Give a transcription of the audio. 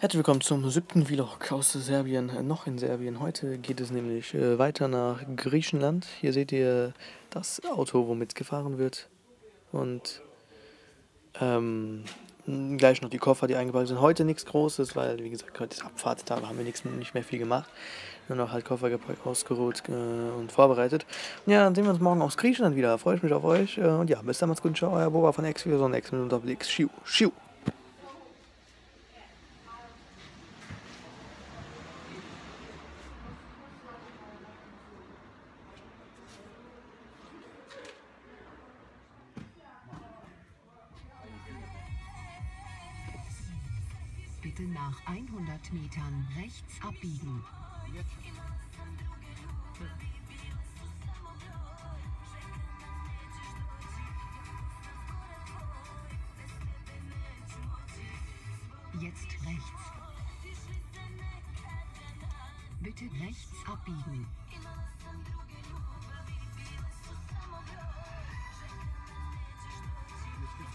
Herzlich willkommen zum siebten Vlog aus Serbien, äh, noch in Serbien. Heute geht es nämlich äh, weiter nach Griechenland. Hier seht ihr das Auto, womit gefahren wird. Und ähm, gleich noch die Koffer, die eingepackt sind. Heute nichts Großes, weil, wie gesagt, heute ist Abfahrt, da haben wir nichts, nicht mehr viel gemacht. Nur noch halt Koffer gepackt, ausgeruht äh, und vorbereitet. Und ja, dann sehen wir uns morgen aus Griechenland wieder. Freue ich mich auf euch. Äh, und ja, bis dann, macht's gut. Ciao, euer Boba von X, wir sind X Doppel-X. Schiu, Bitte nach 100 Metern rechts abbiegen. Jetzt rechts. Bitte rechts abbiegen.